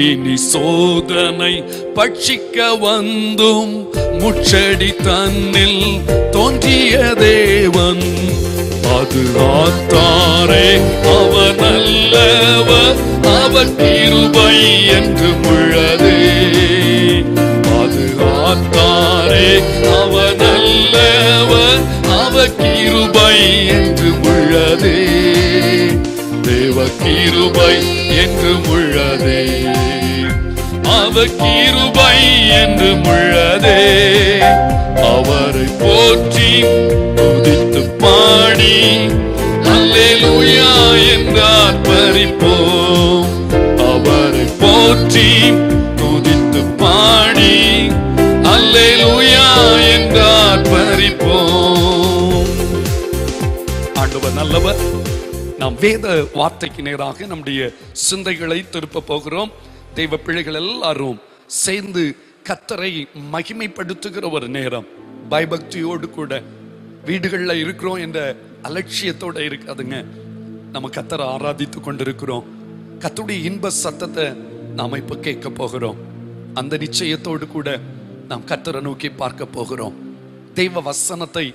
அக்கினி சோதனை பட்சிக்க வந்தும் முச்சடி தன்னில் தோன்றிய தேவன். அது ஆத்தாரே அவன் அல்லவர் அவர் கிருபை என்று முழதே அது ஆத்தாரே அவன் அல்லவர் அவர் கிருபை என்று முழதே தேவ கிருபை என்று முழதே அவ கிருபை என்று முழதே அவரை போற்றி துதித்து பாடி அல்லேலூயா என்றார் பறிப்போம் அவரை போற்றி துதித்து பாடி அல்லேலூயா என்றார் பறிப்போம் ஆண்டவர் நல்லவர். நாம் வேத வார்த்தைக்கு நேராக நம்முடைய சிந்தைகளை திருப்ப போகிறோம். தெய்வ பிள்ளைகள் எல்லாரும் சேர்ந்து கத்தரை மகிமைப்படுத்துகிற ஒரு நேரம். பயபக்தியோடு கூட வீடுகளில் இருக்கிறோம் என்ற அலட்சியத்தோட இருக்காதுங்க. நம்ம கத்தரை ஆராதித்து கொண்டிருக்கிறோம். கத்துடைய இன்ப சத்தத்தை நாம் இப்ப கேட்க போகிறோம். அந்த நிச்சயத்தோடு கூட நாம் கத்தரை நோக்கி பார்க்க போகிறோம். தெய்வ வசனத்தை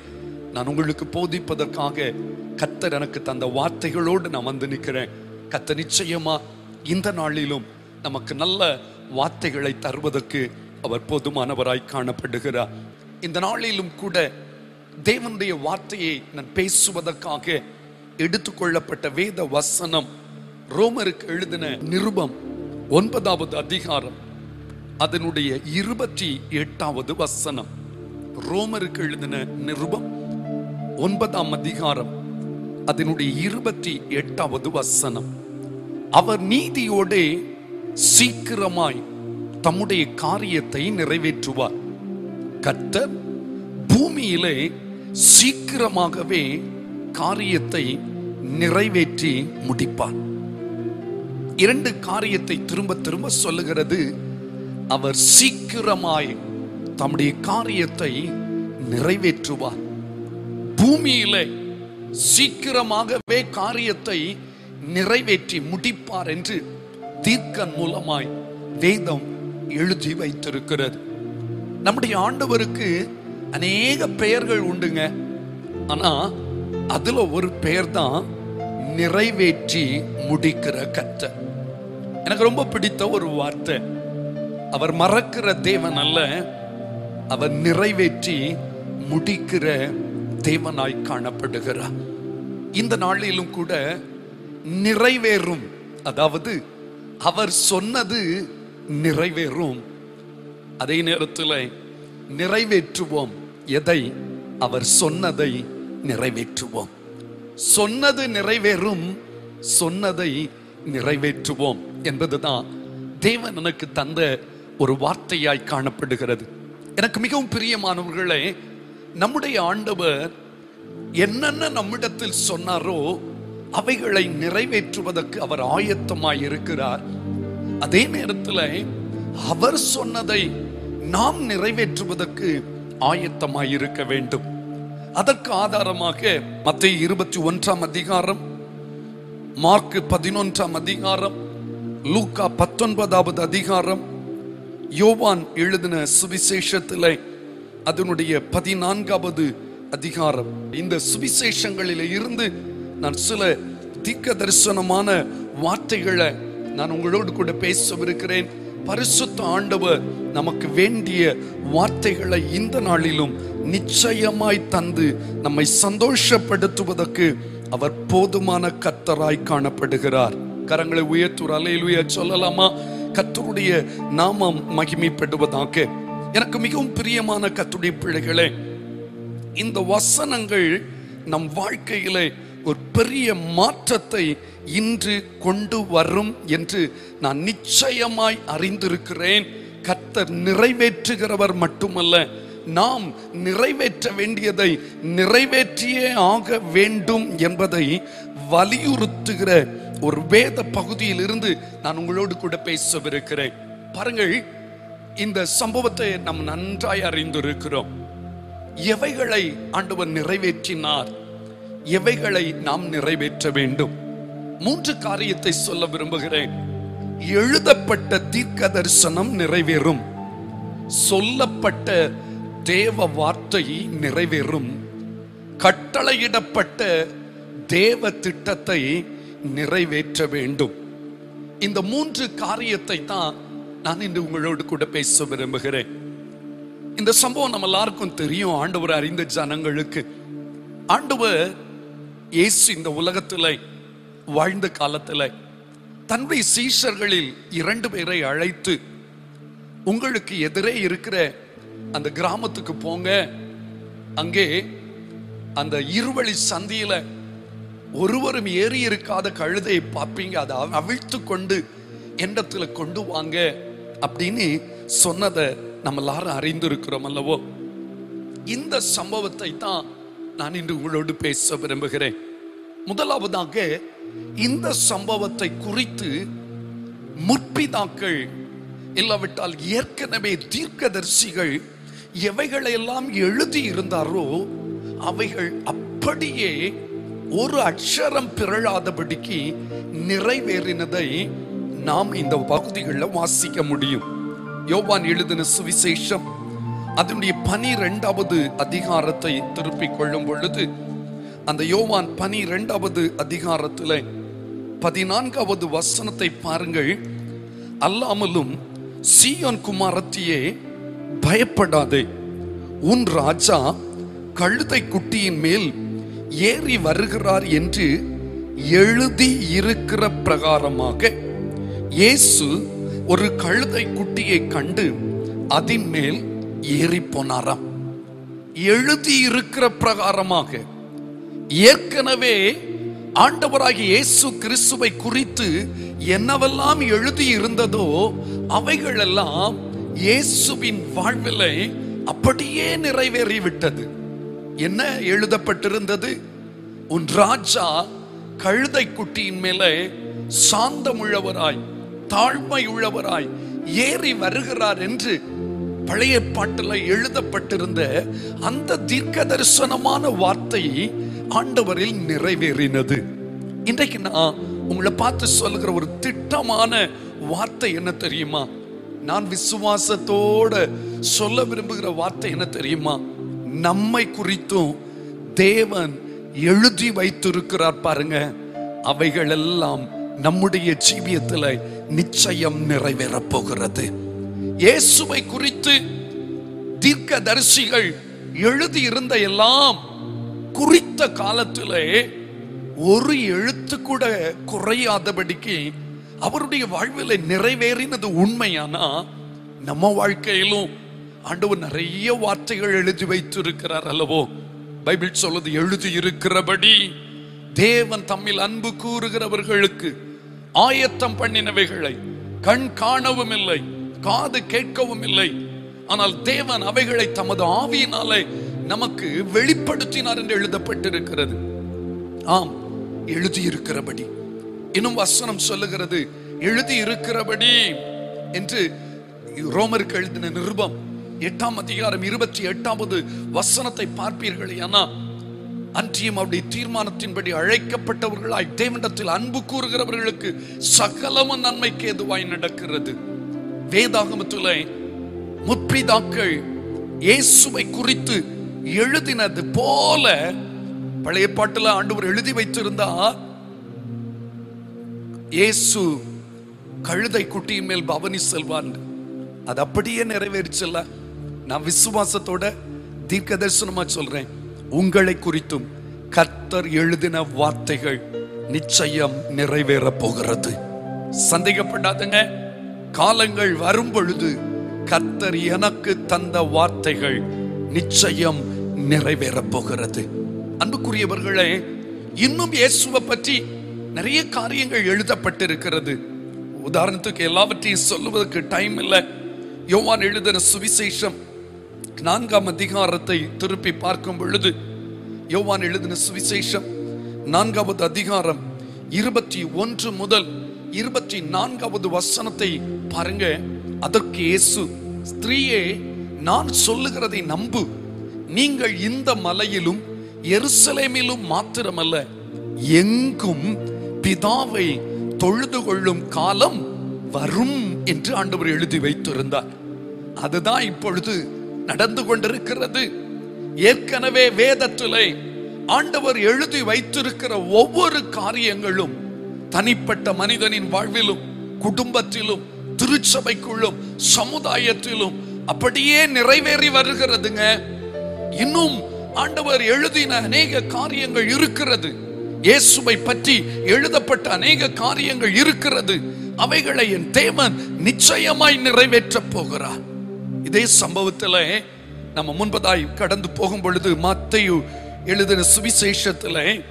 நான் உங்களுக்கு போதிப்பதற்காக கத்தர் எனக்கு தந்த வார்த்தைகளோடு நான் வந்து நிற்கிறேன் கத்த நிச்சயமா இந்த நாளிலும் நமக்கு நல்ல வார்த்தைகளை தருவதற்கு அவர் போதுமானவராய் காணப்படுகிறார். இந்த நாளிலும் கூட தேவனுடைய வார்த்தையை நான் பேசுவதற்காக எடுத்துக்கொள்ளப்பட்ட வேத வசனம் ரோமருக்கு எழுதின நிருபம் ஒன்பதாவது அதிகாரம் அதனுடைய இருபத்தி எட்டாவது வசனம். ரோமருக்கு எழுதின நிருபம் ஒன்பதாம் அதிகாரம் அதனுடைய இருபத்தி எட்டாவது வசனம். அவர் நீதியோடே சீக்கிரமாய் தம்முடைய காரியத்தை நிறைவேற்றுவார். கர்த்தர் பூமியிலே சீக்கிரமாகவே காரியத்தை நிறைவேற்றி முடிப்பார். இரண்டு காரியத்தை திரும்ப திரும்ப சொல்லுகிறது. அவர் சீக்கிரமாய் தம்முடைய காரியத்தை நிறைவேற்றுவார். பூமியிலே சீக்கிரமாகவே காரியத்தை நிறைவேற்றி முடிப்பார் என்று தீர்க்கன் மூலமாய் வேதம் எழுதி வைத்திருக்கிறது. நம்முடைய ஆண்டவருக்கு அநேக பெயர்கள் உண்டுங்க. ஆனா அதுல ஒரு பெயர் தான் நிறைவேற்றி முடிக்கிற கற்ற எனக்கு ரொம்ப பிடித்த ஒரு வார்த்தை. அவர் மறக்கிற தேவன் அல்ல அவர் நிறைவேற்றி முடிக்கிற தேவனாய் காணப்படுகிறார். இந்த நாளிலும் கூட நிறைவேறும். அதாவது அவர் சொன்னது நிறைவேறும். அதே நேரத்தில் நிறைவேற்றுவோம். எதை? அவர் சொன்னதை நிறைவேற்றுவோம். சொன்னது நிறைவேறும் சொன்னதை நிறைவேற்றுவோம் என்பதுதான் தேவன் எனக்கு தந்த ஒரு வார்த்தையாய் காணப்படுகிறது. எனக்கு மிகவும் பிரியமானவர்களே நம்முடைய ஆண்டவர் என்னென்ன நம்மிடத்தில் சொன்னாரோ அவைகளை நிறைவேற்றுவதற்கு அவர் ஆயத்தமாய் இருக்கிறார் அதே நேரத்தில் அவர் சொன்னதை நாம் நிறைவேற்றுவதற்கு ஆயத்தமாய் இருக்க வேண்டும். அதற்கு ஆதாரமாக மத்திய இருபத்தி ஒன்றாம் அதிகாரம் மார்க் பதினொன்றாம் அதிகாரம் லூக்கா பத்தொன்பதாவது அதிகாரம் யோவான் எழுதின சுவிசேஷத்தில் அதனுடைய பதினான்காவது அதிகாரம். இந்த சுவிசேஷங்களில் இருந்து நான் சில திக்க தரிசனமான வார்த்தைகளை நான் உங்களோடு கூட பேசவிருக்கிறேன். பரிசுத்த ஆண்டவர் நமக்கு வேண்டிய வார்த்தைகளை இந்த நாளிலும் நிச்சயமாய் தந்து நம்மை சந்தோஷப்படுத்துவதற்கு அவர் போதுமான கத்தராய் காணப்படுகிறார். கரங்களை உயர்த்தூர் அலையிலுய சொல்லலாமா? கத்தருடைய நாமம் மகிமைப்படுவதாக. எனக்கு மிகவும் பிரியமான கத்துடைய பிள்ளைகளே இந்த வசனங்கள் நம் வாழ்க்கையிலே ஒரு பெரிய மாற்றத்தை இன்று கொண்டு வரும் என்று நான் நிச்சயமாய் அறிந்திருக்கிறேன். கர்த்தர் நிறைவேற்றுகிறவர் மட்டுமல்ல நாம் நிறைவேற்ற வேண்டியதை நிறைவேற்றியே ஆக வேண்டும் என்பதை வலியுறுத்துகிற ஒரு வேத பகுதியில் இருந்து நான் உங்களோடு கூட பேசவிருக்கிறேன். பாருங்கள் இந்த சம்பவத்தை நாம் நன்றாய் அறிந்திருக்கிறோம். எவைகளை ஆண்டவர் நிறைவேற்றினார்? எவைகளை நாம் நிறைவேற்ற வேண்டும்? மூன்று காரியத்தை சொல்ல விரும்புகிறேன். எழுதப்பட்ட தீர்க்க தரிசனம் நிறைவேறும். சொல்லப்பட்ட தேவ வார்த்தை நிறைவேறும். கட்டளையிடப்பட்ட தேவ திட்டத்தை நிறைவேற்ற வேண்டும். இந்த மூன்று காரியத்தை தான் நான் இன்று உங்களோடு கூட பேச விரும்புகிறேன். இந்த சம்பவம் நம்ம எல்லாருக்கும் தெரியும். ஆண்டவர் அறிந்த ஜனங்களுக்கு. ஆண்டவர் இயேசு இந்த உலகத்தில் வாழ்ந்த காலத்தில் தன்னுடைய சீஷர்களில் இரண்டு பேரை அழைத்து உங்களுக்கு எதிரே இருக்கிற அந்த கிராமத்துக்கு போங்க. அங்கே அந்த இருவழி சந்தியில ஒருவரும் ஏறி இருக்காத கழுதையை பார்ப்பீங்க. அதை அவிழ்த்து கொண்டு எண்ணத்துல கொண்டு வாங்க. அப்படின்னு சொன்னதை நம்ம எல்லாரும் அறிந்திருக்கிறோம் அல்லவோ? இந்த சம்பவத்தை தான் நான் இன்று உங்களோடு பேச விரும்புகிறேன். முதலாவதாக இந்த சம்பவத்தை குறித்து முற்பிதாக்கள் இல்லாவிட்டால் ஏற்கனவே தீர்க்கதரிசிகள் எவைகளையெல்லாம் எழுதி இருந்தாரோ அவைகள் அப்படியே ஒரு அக்ஷரம் பிறழாதபடிக்கு நிறைவேறினதை நாம் இந்த பகுதிகளில் வாசிக்க முடியும். யோவான் எழுதின சுவிசேஷம் அதனுடைய பனிரெண்டாவது அதிகாரத்தை திருப்பிக் கொள்ளும் பொழுது அந்த யோவான் பனி இரண்டாவது அதிகாரத்தில் பதினான்காவது வசனத்தை பாருங்கள். அல்லாமலும் சீயோன் குமாரத்தியே பயப்படாதே. உன் ராஜா கழுதை குட்டியின் மேல் ஏறி வருகிறார் என்று எழுதி இருக்கிற பிரகாரமாக இயேசு ஒரு கழுதை குட்டியை கண்டு அதன் மேல் ஏறி போனாராம். எழுதி இருக்கிற பிரகாரமாக ஏற்கனவே ஆண்டவராகிய இயேசு கிறிஸ்துவை குறித்து என்னவெல்லாம் எழுதி இருந்ததோ அவைகளெல்லாம் இயேசுவின் வாழ்விலை அப்படியே நிறைவேறிவிட்டது. என்ன எழுதப்பட்டிருந்தது? உன் ராஜா கழுதை குட்டியின் மேலே சாந்தமுள்ளவராய் தாழ்மை உள்ளவராய் ஏறி வருகிறார் என்று பழைய பாட்டில் எழுதப்பட்டிருந்த அந்த தீர்க்க தரிசனமான வார்த்தை ஆண்டவரில் நிறைவேறினது. இன்றைக்கு நான் உங்களை பார்த்து சொல்லுகிற ஒரு திட்டமான வார்த்தை என்ன தெரியுமா? நான் விசுவாசத்தோட சொல்ல விரும்புகிற வார்த்தை என்ன தெரியுமா? நம்மை குறித்தும் தேவன் எழுதி வைத்திருக்கிறார் பாருங்க. அவைகள் எல்லாம் நம்முடைய ஜீவியத்தில் நிச்சயம் நிறைவேறப் போகிறது. இயேசுவை குறித்து தீர்க்க தரிசிகள் எழுதி இருந்த எல்லாம் குறித்த காலத்திலே ஒரு எழுத்து கூட குறையாதபடிக்கு அவருடைய வாழ்வில் நிறைவேறினது உண்மையானா? நம்ம வாழ்க்கையிலும் ஆண்டவர் நிறைய வார்த்தைகள் எழுதி வைத்திருக்கிறார் அல்லவோ? பைபிள் சொல்லுது எழுதி இருக்கிறபடி தேவன் தம்மில் அன்பு கூறுகிறவர்களுக்கு ஆயத்தம் பண்ணினவைகளை கண் காணவும் இல்லை காது கேட்கவும் இல்லை. ஆனால் தேவன் அவைகளை தமது ஆவியினாலே நமக்கு வெளிப்படுத்தினார் என்று எழுதப்பட்டிருக்கிறது. ஆம் எழுதியிருக்கிறபடி. இன்னும் வசனம் சொல்லுகிறது எழுதியிருக்கிறபடி என்று ரோமருக்கு எழுதின நிருபம் எட்டாம் அதிகாரம் இருபத்தி எட்டாவது வசனத்தை பார்ப்பீர்கள் ஏன்னா அன்றியும் அவருடைய தீர்மானத்தின்படி அழைக்கப்பட்டவர்களாய் தேவனிடத்தில் அன்பு கூறுகிறவர்களுக்கு சகலமும் நன்மைக்கு எதுவாய் நடக்கிறது. வேதாகமத்திலே முற்பிதாக்கள் இயேசுவை குறித்து எழுதினது போல பழைய பாட்டில் ஆண்டவர் எழுதி வைத்திருந்தா இயேசு கழுதை குட்டியின் மேல் பவனி செல்வான். அது அப்படியே நிறைவேறிச்சல்ல. நான் விசுவாசத்தோட தீர்க்க தரிசனமா சொல்றேன். உங்களை குறித்தும் கத்தர் எழுதின வார்த்தைகள் நிச்சயம் நிறைவேற போகிறது. சந்தேகப்படாதுங்க. காலங்கள் வரும் பொழுது கத்தர் எனக்கு தந்த வார்த்தைகள் நிச்சயம் நிறைவேற போகிறது அன்புக்குரியவர்களே இன்னும் இயேசுவை பற்றி நிறைய காரியங்கள் எழுதப்பட்டிருக்கிறது. உதாரணத்துக்கு எல்லாவற்றையும் சொல்லுவதற்கு டைம் இல்லை. யோவான் எழுதின சுவிசேஷம் நான்காம் அதிகாரத்தை திருப்பி பார்க்கும் பொழுது யோவான் எழுதின சுவிசேஷம் நான்காவது அதிகாரம் இருபத்தி ஒன்று முதல் இருபத்தி நான்காவது வசனத்தை பாருங்க. அதற்கு இயேசு ஸ்திரீயே நான் சொல்லுகிறதை நம்பு. நீங்கள் இந்த மலையிலும் எருசலேமிலும் மாத்திரமல்ல எங்கும் பிதாவை தொழுது கொள்ளும் காலம் வரும் என்று ஆண்டவர் எழுதி வைத்திருந்தார். அதுதான் இப்பொழுது நடந்து கொண்டிருக்கிறது. ஏற்கனவே வேதத்திலே ஆண்டவர் எழுதி வைத்திருக்கிற ஒவ்வொரு காரியங்களும் தனிப்பட்ட மனிதனின் வாழ்விலும் குடும்பத்திலும் திருச்சபைக்குள்ளும் சமுதாயத்திலும் அப்படியே நிறைவேறி வருகிறதுங்க. இன்னும் ஆண்டவர் எழுதின அநேக காரியங்கள் இருக்கிறது. இயேசுவை பற்றி எழுதப்பட்ட அநேக காரியங்கள் இருக்கிறது. அவைகளை என் தேவன் நிச்சயமாய் நிறைவேற்றப் போகிறார். இதே சம்பவத்துல நம்ம முன்பதாய் கடந்து போகும் பொழுது மத்தையு எழுதின சுவிசேஷத்துல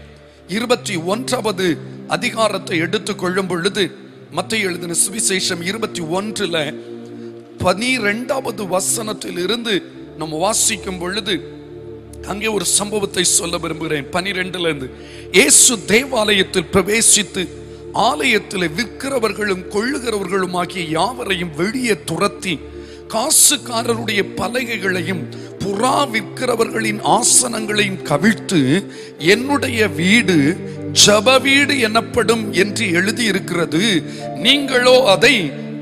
இருபத்தி ஒன்றாவது அதிகாரத்தை எடுத்துக் கொள்ளும் பொழுது மத்திய எழுதின சுவிசேஷம் இருபத்தி ஒன்றுல பனிரெண்டாவது வசனத்தில் இருந்து நம்ம வாசிக்கும் பொழுது அங்கே ஒரு சம்பவத்தை சொல்ல விரும்புகிறேன். பனிரெண்டுல இருந்து இயேசு தேவாலயத்தில் பிரவேசித்து ஆலயத்தில் விற்கிறவர்களும் கொள்ளுகிறவர்களும் ஆகிய யாவரையும் வெளியே துரத்தி காசுக்காரருடைய பலகைகளையும் புறா விற்கிறவர்களின் ஆசனங்களையும் கவிழ்த்து என்னுடைய வீடு ஜப வீடு எனப்படும் என்று எழுதியிருக்கிறது. நீங்களோ அதை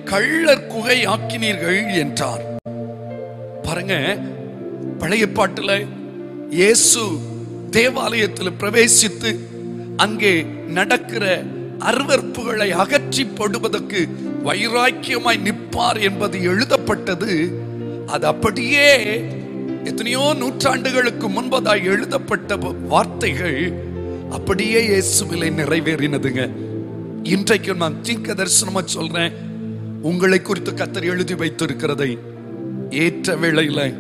கள்ளர் குகை ஆக்கினீர்கள் என்றார். பாருங்க பழைய பாட்டுல இயேசு தேவாலயத்தில் பிரவேசித்து அங்கே நடக்கிற அருவற்புகளை அகற்றி போடுவதற்கு வைராக்கியமாய் நிற்பார் என்பது எழுதப்பட்டது. அது அப்படியே எத்தனையோ நூற்றாண்டுகளுக்கு முன்பதாய் எழுதப்பட்ட வார்த்தைகள் அப்படியே இயேசுவிலை நிறைவேறினதுங்க. இன்றைக்கு நான் தீர்க்க தரிசனமா சொல்றேன். உங்களை குறித்து கத்தர் எழுதி வைத்திருக்கிறதை ஏற்ற வேளையில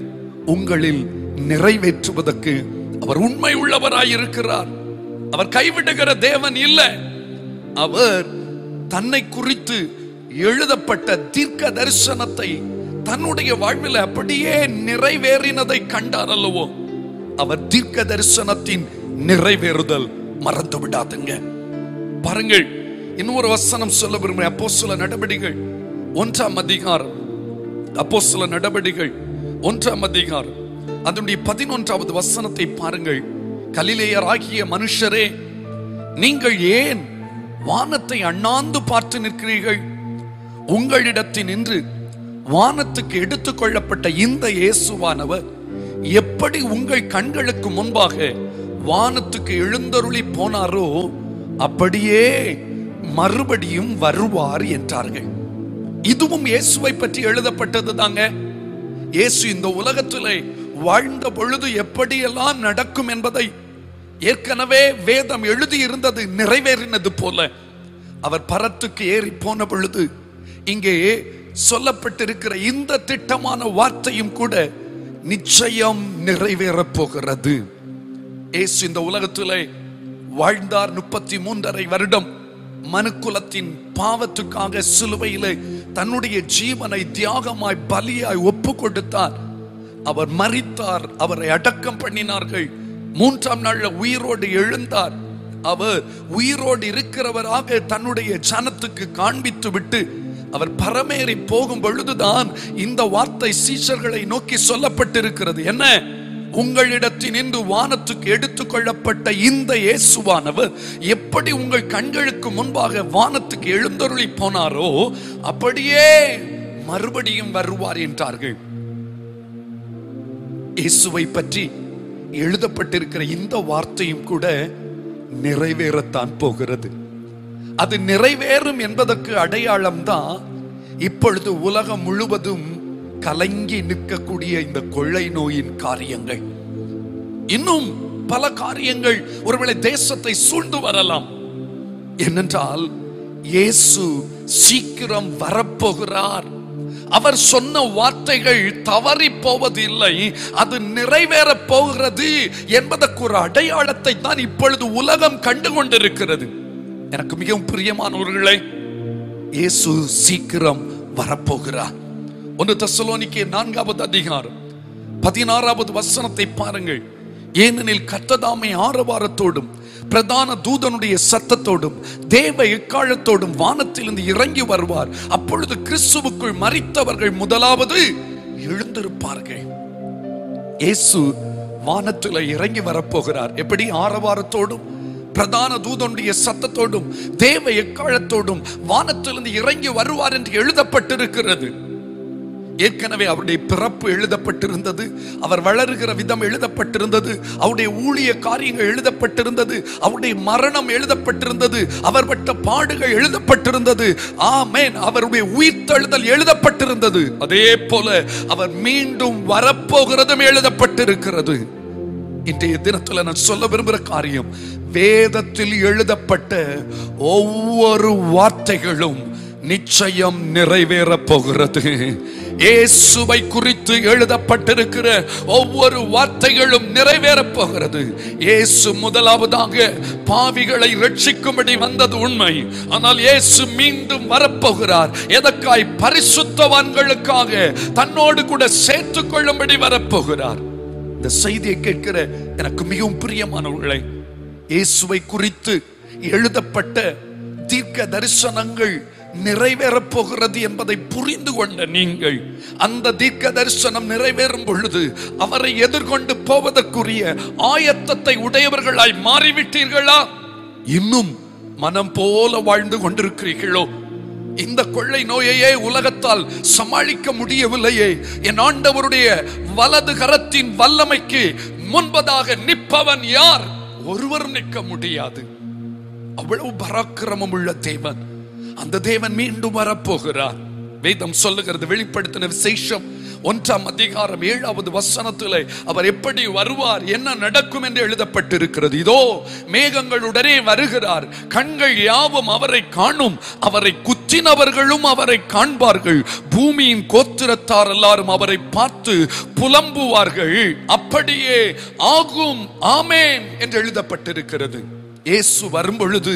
உங்களில் நிறைவேற்றுவதற்கு அவர் உண்மை உள்ளவராய் இருக்கிறார் அவர் கைவிடுகிற தேவன் இல்லை. அவர் தன்னை குறித்து எழுதப்பட்ட தீர்க்க தரிசனத்தை தன்னுடைய வாழ்வில் அப்படியே நிறைவேறினதை கண்டார் அல்லவோ அவர் தீர்க்க தரிசனத்தின் நிறைவேறுதல் மறந்து விடாதுங்க பாருங்கள் இன்னொரு வசனம் சொல்ல விரும்புகிறேன். அப்போ சில நடவடிக்கைகள் ஒன்றாம் அதிகாரம் அப்போ சில நடவடிக்கைகள் ஒன்றாம் அதிகாரம். அதனுடைய பதினொன்றாவது வசனத்தை பாருங்கள். கலிலேயர் ஆகிய மனுஷரே நீங்கள் ஏன் வானத்தை அண்ணாந்து பார்த்து நிற்கிறீர்கள்? உங்களிடத்தில் நின்று வானத்துக்கு எடுத்துக்கொள்ளப்பட்ட இந்த இயேசுவானவர் எப்படி உங்கள் கண்களுக்கு முன்பாக வானத்துக்கு எழுந்தருளி போனாரோ அப்படியே மறுபடியும் வருவார் என்றார்கள். இதுவும் இயேசுவை பற்றி எழுதப்பட்டது தாங்க இயேசு இந்த உலகத்திலே வாழ்ந்த பொழுது எப்படியெல்லாம் நடக்கும் என்பதை ஏற்கனவே வேதம் எழுதி இருந்தது நிறைவேறினது போல. அவர் பரத்துக்கு ஏறி போன பொழுது இங்கே சொல்லப்பட்டிருக்கிற இந்த திட்டமான வார்த்தையும் கூட நிச்சயம் நிறைவேறப் போகிறது. இயேசு இந்த உலகத்திலே வாழ்ந்தார் முப்பத்தி மூன்றரை வருடம். மனுக்குலத்தின் பாவத்துக்காக சிலுவையிலே தன்னுடைய ஜீவனை தியாகமாய் பலியாய் ஒப்பு கொடுத்தார் அவர் மறித்தார் அவரை அடக்கம் பண்ணினார்கள். மூன்றாம் நாள்ல உயிரோடு எழுந்தார். அவர் உயிரோடு இருக்கிறவராக தன்னுடைய ஜனத்துக்கு காண்பித்து விட்டு அவர் பரமேறி போகும் பொழுதுதான் இந்த வார்த்தை சீஷர்களை நோக்கி சொல்லப்பட்டிருக்கிறது. என்ன? உங்களிடத்தில் நின்று வானத்துக்கு எடுத்துக்கொள்ளப்பட்ட இந்த இயேசுவானவர் எப்படி உங்கள் கண்களுக்கு முன்பாக வானத்துக்கு எழுந்தருளி போனாரோ அப்படியே மறுபடியும் வருவார் என்றார்கள். இயேசுவை பற்றி எழுதப்பட்டிருக்கிற இந்த வார்த்தையும் கூட நிறைவேறத்தான் போகிறது. அது நிறைவேறும் என்பதற்கு அடையாளம் தான் இப்பொழுது உலகம் முழுவதும் கலங்கி நிற்கக்கூடிய இந்த கொள்ளை நோயின் காரியங்கள். இன்னும் பல காரியங்கள் ஒருவேளை தேசத்தை சூழ்ந்து வரலாம். என்னென்றால் இயேசு சீக்கிரம் வரப்போகிறார். அவர் சொன்ன வார்த்தைகள் தவறி போவதில்லை அது நிறைவேறப் போகிறது என்பதற்கு ஒரு அடையாளத்தை தான் இப்பொழுது உலகம் கண்டு கொண்டிருக்கிறது. எனக்கு மிகவும் பிரியமானவர்களே இயேசு சீக்கிரம் வரப்போகிறார். ஒன்று தசலோனிக்கே நான்காவது அதிகாரம் பதினாறாவது வசனத்தை பாருங்கள். ஏனெனில் கத்ததாமை ஆரவாரத்தோடும் பிரதான தூதனுடைய சத்தத்தோடும் தேவ எக்காலத்தோடும் வானத்திலிருந்து இறங்கி வருவார். அப்பொழுது கிறிஸ்துவுக்குள் மறித்தவர்கள் முதலாவது எழுந்திருப்பார்கள். இயேசு வானத்தில் இறங்கி வரப்போகிறார். எப்படி? ஆரவாரத்தோடும் பிரதான தூதனுடைய சத்தத்தோடும் தேவ எக்காலத்தோடும் வானத்திலிருந்து இறங்கி வருவார் என்று எழுதப்பட்டிருக்கிறது. ஏற்கனவே அவருடைய பிறப்பு எழுதப்பட்டிருந்தது. அவர் வளருகிற விதம் எழுதப்பட்டிருந்தது. அவருடைய ஊழிய காரியங்கள் எழுதப்பட்டிருந்தது. அவருடைய மரணம் எழுதப்பட்டிருந்தது. அவர் பட்ட பாடுகள் எழுதப்பட்டிருந்தது. ஆமேன். அவருடைய உயிர்த்தெழுதல் எழுதப்பட்டிருந்தது. அதே போல அவர் மீண்டும் வரப்போகிறதும் எழுதப்பட்டிருக்கிறது. இன்றைய தினத்துல நான் சொல்ல விரும்புகிற காரியம் வேதத்தில் எழுதப்பட்ட ஒவ்வொரு வார்த்தைகளும் நிச்சயம் நிறைவேற போகிறது. இயேசுவை குறித்து எழுதப்பட்டிருக்கிற ஒவ்வொரு வார்த்தைகளும் நிறைவேறப் போகிறது. இயேசு முதலாவதாக பாவிகளை ரட்சிக்கும்படி வந்தது உண்மை. ஆனால் இயேசு மீண்டும் வரப்போகிறார் எதற்காய்? பரிசுத்தவான்களுக்காக தன்னோடு கூட சேர்த்துக் கொள்ளும்படி வரப்போகிறார் இந்த செய்தியை கேட்கிற எனக்கு மிகவும் பிரியமானவர்களை இயேசுவை குறித்து எழுதப்பட்ட தீர்க்க தரிசனங்கள் நிறைவேறப் போகிறது என்பதை புரிந்து கொண்ட நீங்கள் அந்த தீர்க்க தரிசனம் நிறைவேறும் பொழுது அவரை எதிர்கொண்டு போவதற்குரிய ஆயத்தத்தை உடையவர்களாய் மாறிவிட்டீர்களா? இன்னும் மனம் போல வாழ்ந்து கொண்டிருக்கிறீர்களோ? இந்த கொள்ளை நோயையே உலகத்தால் சமாளிக்க முடியவில்லையே. என் ஆண்டவருடைய வலது கரத்தின் வல்லமைக்கு முன்பதாக நிற்பவன் யார்? ஒருவர் நிற்க முடியாது. அவ்வளவு பராக்கிரமம் உள்ள தேவன். அந்த தேவன் மீண்டும் வரப்போகிறார். வேதம் சொல்லுகிறது வெளிப்படுத்தின விசேஷம் ஒன்றாம் அதிகாரம் ஏழாவது வசனத்தில் அவர் எப்படி வருவார் என்ன நடக்கும் என்று எழுதப்பட்டிருக்கிறது. இதோ மேகங்களுடனே வருகிறார் கண்கள் யாவும் அவரை காணும் அவரை குத்தினவர்களும் அவரை காண்பார்கள் பூமியின் கோத்திரத்தார் எல்லாரும் அவரை பார்த்து புலம்புவார்கள். அப்படியே ஆகும் ஆமேன் என்று எழுதப்பட்டிருக்கிறது. இயேசு வரும்பொழுது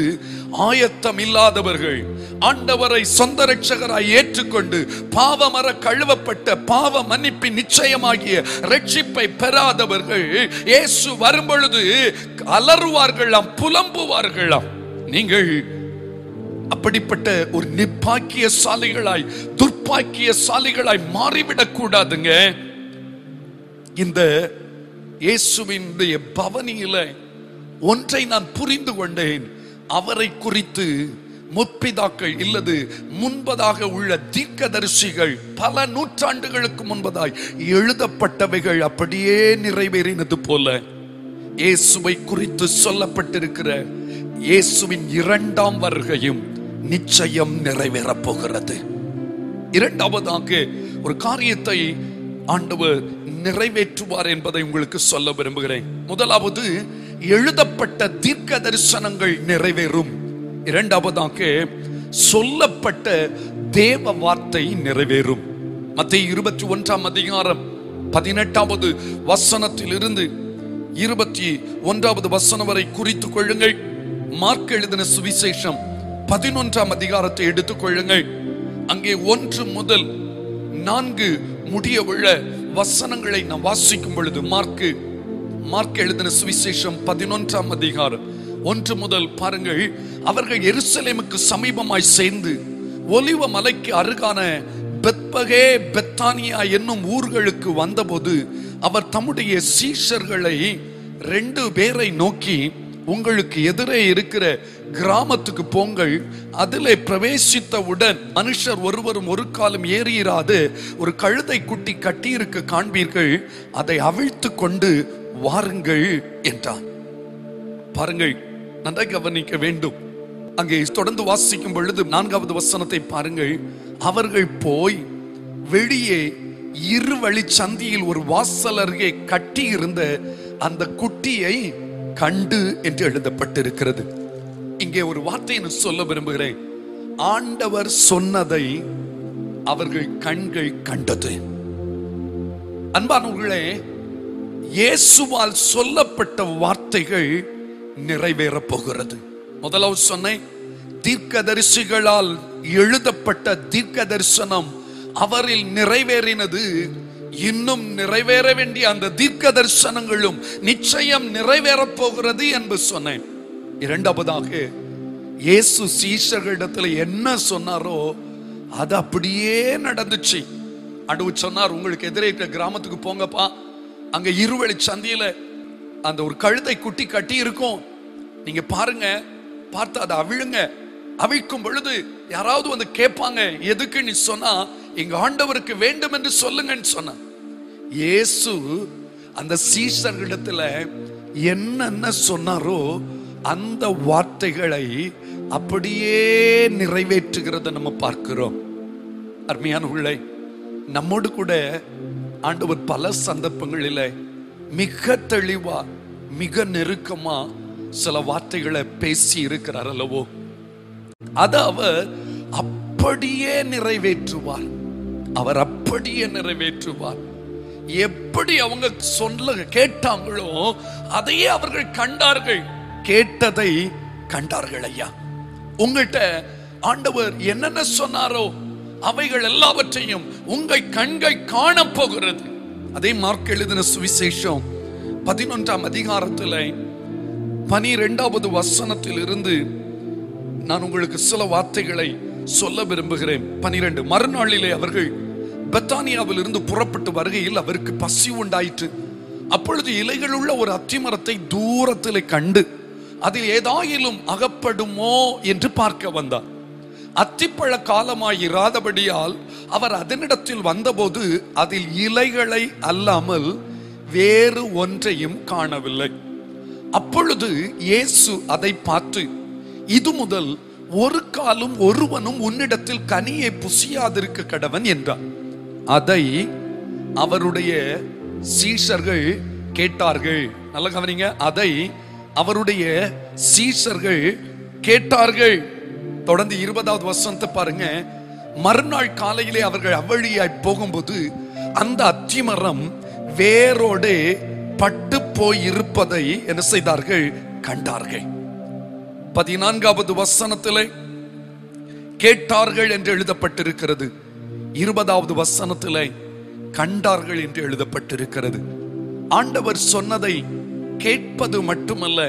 ஆயத்தம் இல்லாதவர்கள் ஆண்டவரை சொந்த ரட்சகராய் ஏற்றுக்கொண்டு பாவமர கழுவப்பட்ட பாவ மன்னிப்பின் நிச்சயமாகிய ரட்சிப்பை பெறாதவர்கள் இயேசு வரும்பொழுது அலறுவார்களாம் புலம்புவார்களாம். நீங்கள் அப்படிப்பட்ட ஒரு நிப்பாக்கிய சாலைகளாய் துர்ப்பாக்கிய சாலைகளாய் மாறிவிடக் கூடாதுங்க இந்த இயேசுவினுடைய பவனியில ஒன்றை நான் புரிந்து கொண்டேன். அவரை குறித்து முற்பிதாக்கள் இல்லது. முன்பதாக உள்ள தீர்க்கதரிசிகள் பல நூற்றாண்டுகளுக்கு முன்பதாய் எழுதப்பட்டவைகள் அப்படியே நிறைவேறினது போல இயேசுவை குறித்து சொல்லப்பட்டிருக்கிற இயேசுவின் இரண்டாம் வருகையும் நிச்சயம் நிறைவேறப் போகிறது. இரண்டாவதாக ஒரு காரியத்தை ஆண்டவர் நிறைவேற்றுவார் என்பதை உங்களுக்கு சொல்ல விரும்புகிறேன். முதலாவது எழுதப்பட்ட தீர்க்க தரிசனங்கள் நிறைவேறும். இரண்டாவதாக சொல்லப்பட்ட தேவ வார்த்தை நிறைவேறும். மத்திய இருபத்தி ஒன்றாம் அதிகாரம் பதினெட்டாவது வசனத்தில் இருந்து இருபத்தி ஒன்றாவது வசனம் வரை குறித்துக் கொள்ளுங்கள். மார்க் எழுதின சுவிசேஷம் பதினொன்றாம் அதிகாரத்தை எடுத்துக் கொள்ளுங்கள். அங்கே ஒன்று முதல் நான்கு முடியவுள்ள வசனங்களை நாம் வாசிக்கும் பொழுது மார்க்கு மார்க் எழுதின சுவிசேஷம் பதினொன்றாம் அதிகாரம். ஒன்று முதல் பாருங்கள். அவர்கள் எருசலேமுக்கு சமீபமாய் சேர்ந்து ஒலிவ மலைக்கு அருகான பெத்பகே பெத்தானியா என்னும் ஊர்களுக்கு வந்தபோது அவர் தம்முடைய சீஷர்களை ரெண்டு பேரை நோக்கி உங்களுக்கு எதிரே இருக்கிற கிராமத்துக்கு போங்கள். அதிலே பிரவேசித்தவுடன் மனுஷர் ஒருவரும் ஒரு காலம் ஏறியிராது ஒரு கழுதை குட்டி கட்டியிருக்க காண்பீர்கள். அதை அவிழ்த்து கொண்டு வாருங்கள் என்றான். பாருங்கள் நன்றாக கவனிக்க வேண்டும். அங்கே தொடர்ந்து வாசிக்கும் பொழுது நான்காவது வசனத்தை பாருங்கள். அவர்கள் போய் வெளியே இருவழி சந்தியில் ஒரு வாசல் அருகே கட்டி இருந்த அந்த குட்டியை கண்டு என்று எழுதப்பட்டிருக்கிறது. இங்கே ஒரு வார்த்தையை சொல்ல விரும்புகிறேன். ஆண்டவர் சொன்னதை அவர்கள் கண்கள் கண்டது. அன்பானவர்களே இயேசுவால் சொல்லப்பட்ட வார்த்தைகள் நிறைவேறப் போகிறது முதலாவது சொன்னேன் தீர்க்க தரிசிகளால் எழுதப்பட்ட தீர்க்க தரிசனம் அவரில் நிறைவேறினது. இன்னும் நிறைவேற வேண்டிய அந்த தீர்க்க தரிசனங்களும் நிச்சயம் நிறைவேறப் போகிறது என்று சொன்னேன். இரண்டாவதாக இயேசு சீஷர்களிடத்துல என்ன சொன்னாரோ அது அப்படியே நடந்துச்சு. அடுவு சொன்னார் உங்களுக்கு எதிரே இருக்கிற கிராமத்துக்கு போங்கப்பா. அங்க இருவழி சந்தியில அந்த ஒரு கழுதை குட்டி கட்டி இருக்கும். நீங்க பாருங்க பார்த்து அதை அவிழுங்க. அவிழ்க்கும் பொழுது யாராவது வந்து கேட்பாங்க எதுக்கு நீ சொன்னா எங்க ஆண்டவருக்கு வேண்டும் என்று சொல்லுங்கன்னு சொன்ன. இயேசு அந்த சீசர்களிடத்துல என்னென்ன சொன்னாரோ அந்த வார்த்தைகளை அப்படியே நிறைவேற்றுகிறத நம்ம பார்க்கிறோம். அருமையான உள்ளே நம்மோடு கூட ஆண்டவர் பல சந்தர்ப்பங்களில் மிக தெளிவா மிக நெருக்கமா சில வார்த்தைகளை பேசி இருக்கிறார் அல்லவோ? அதை அவர் அப்படியே நிறைவேற்றுவார். அவர் அப்படியே நிறைவேற்றுவார். எப்படி அவங்க சொல்ல கேட்டாங்களோ அதையே அவர்கள் கண்டார்கள். கேட்டதை கண்டார்கள் ஐயா. உங்கள்கிட்ட ஆண்டவர் என்னென்ன சொன்னாரோ அவைகள் எல்லாவற்றையும் உங்கள் கண்கள் காணப் போகிறது அதே மார்க் எழுதின சுவிசேஷம் பதினொன்றாம் அதிகாரத்தில் பனிரெண்டாவது வசனத்தில் இருந்து நான் உங்களுக்கு சில வார்த்தைகளை சொல்ல விரும்புகிறேன். பனிரெண்டு மறுநாளிலே அவர்கள் பெத்தானியாவில் இருந்து புறப்பட்டு வருகையில் அவருக்கு பசி உண்டாயிற்று. அப்பொழுது இலைகளுள்ள ஒரு அத்திமரத்தை தூரத்திலே கண்டு அதில் ஏதாயிலும் அகப்படுமோ என்று பார்க்க வந்தார். அத்திப்பழ காலமாய் இராதபடியால் அவர் அதனிடத்தில் வந்தபோது அதில் இலைகளை அல்லாமல் வேறு ஒன்றையும் காணவில்லை. அப்பொழுது இயேசு அதை பார்த்து இது முதல் ஒரு காலும் ஒருவனும் உன்னிடத்தில் கனியை புசியாதிருக்க கடவன் என்றார் அதை அவருடைய சீஷர்கள் கேட்டார்கள். நல்ல கவனிங்க. அதை அவருடைய சீஷர்கள் கேட்டார்கள். தொடர்ந்து இருபதாவது வசனத்தை பாருங்க. மறுநாள் காலையிலே அவர்கள் அவ்வழியாய் போகும்போது அந்த அத்திமரம் வேரோடு பட்டு போய் இருப்பதை என்ன செய்தார்கள்? கண்டார்கள். பதினான்காவது வசனத்திலே கேட்டார்கள் என்று எழுதப்பட்டிருக்கிறது. இருபதாவது வசனத்திலே கண்டார்கள் என்று எழுதப்பட்டிருக்கிறது. ஆண்டவர் சொன்னதை கேட்பது மட்டுமல்ல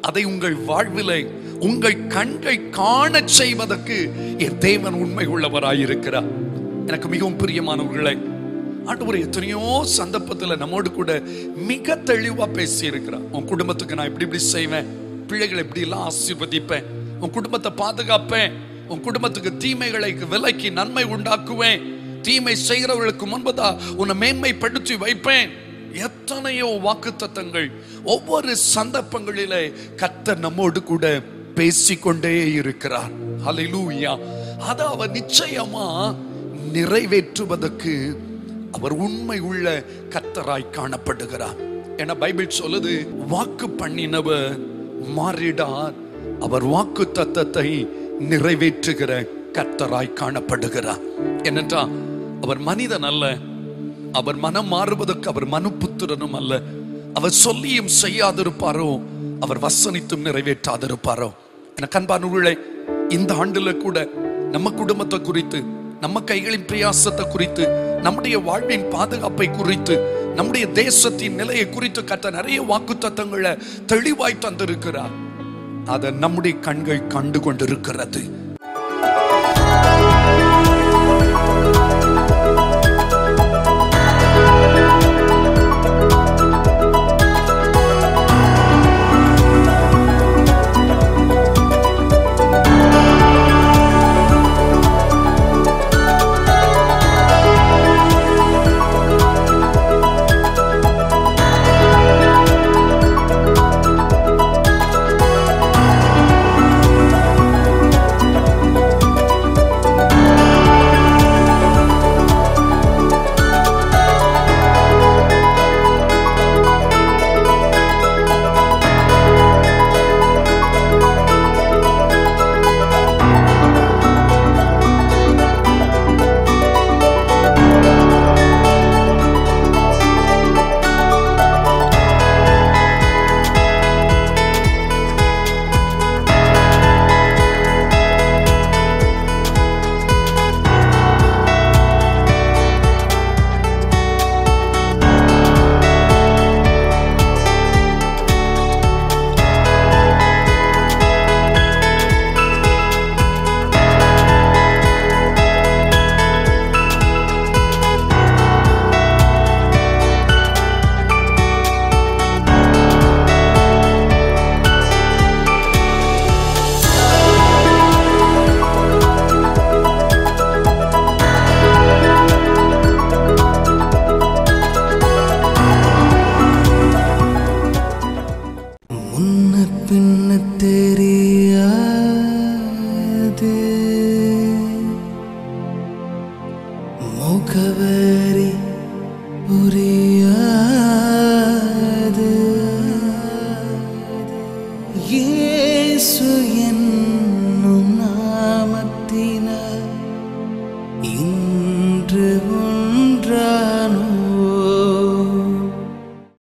அதை உங்கள் வாழ்விலே உங்கள் கண்கள் காணச் செய்வதற்கு என் தேவன் உண்மை உள்ளவராயிருக்கிறார் எனக்கு மிகவும் பிரியமானவர்களே ஆண்டவர் எத்தனையோ சந்தர்ப்பத்தில் நம்மோடு கூட மிக தெளிவாக பேசி இருக்கிறார் உன் குடும்பத்துக்கு நான் இப்படி இப்படி செய்வேன் பிள்ளைகளை இப்படி எல்லாம் ஆசீர்வதிப்பேன் உன் குடும்பத்தை பாதுகாப்பேன் உன் குடும்பத்துக்கு தீமைகளை விலக்கி நன்மை உண்டாக்குவேன் தீமை செய்கிறவர்களுக்கு முன்பதா உன்னை மேன்மைப்படுத்தி வைப்பேன். எத்தனையோ வாக்குத்தத்தங்கள் ஒவ்வொரு சந்தர்ப்பங்களிலே கத்த நம்மோடு கூட பேசிக்கொண்டே இருக்கிறார் ஹalleluya அத அவர் நிச்சயமா நிறைவேற்றுவதற்கு அவர் உண்மை உள்ள கத்தராய் காணப்படுகிறார். என பைபிள் சொல்லுது வாக்கு பண்ணினவர் மாறிடார். அவர் வாக்கு தத்தத்தை நிறைவேற்றுகிற கத்தராய் காணப்படுகிறார். என்னென்றா அவர் மனிதன் அல்ல. அவர் மனம் மாறுவதற்கு அவர் மனுப்புத்திரனும் அல்ல. அவர் சொல்லியும் செய்யாதிருப்பாரோ அவர் வசனித்தும் நிறைவேற்றாதிருப்பாரோ. என கண்பானுள்ளே இந்த ஆண்டுல கூட நம்ம குடும்பத்தை குறித்து நம்ம கைகளின் பிரயாசத்தை குறித்து நம்முடைய வாழ்வின் பாதுகாப்பை குறித்து நம்முடைய தேசத்தின் நிலையை குறித்து கத்த நிறைய வாக்குத்தத்தங்களை தெளிவாய் தந்திருக்கிறார். அதை நம்முடைய கண்கள் கண்டு கொண்டிருக்கிறது.